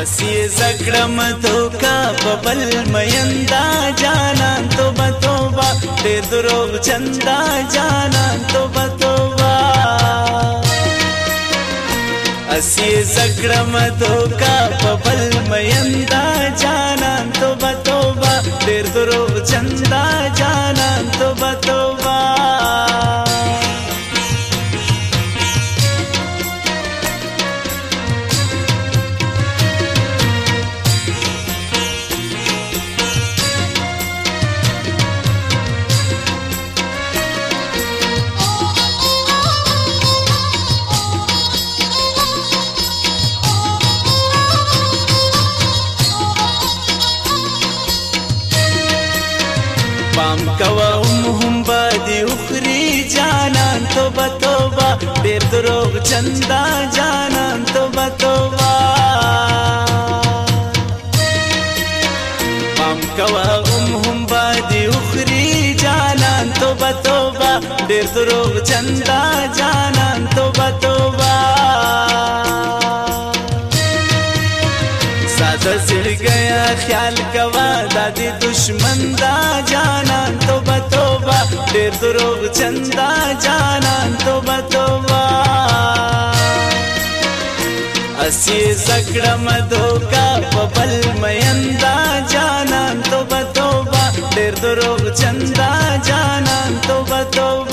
हसी सक्रम तो का बबल मयंदा जाना तो बतोबा ते दुरो चंदा जाना तो बतोबा हसी सक्रम तो का बबल मयंदा پام کوه هم به دې اخري جانان توبه توبه ډېر دروغ چندا جانان توبه توبه پام کوه هم به دې اخري جانان توبه توبه ډېر دروغ چندا جانان توبه توبه ساده سر گیا خیال کوا د دشمن دا جان चंदा जाना तो निर्दुरोगचन्द जानन्तु बतो पबल मयंदा जाना तो बलमयन्ता जानान्तु बतो चंदा जाना तो बतो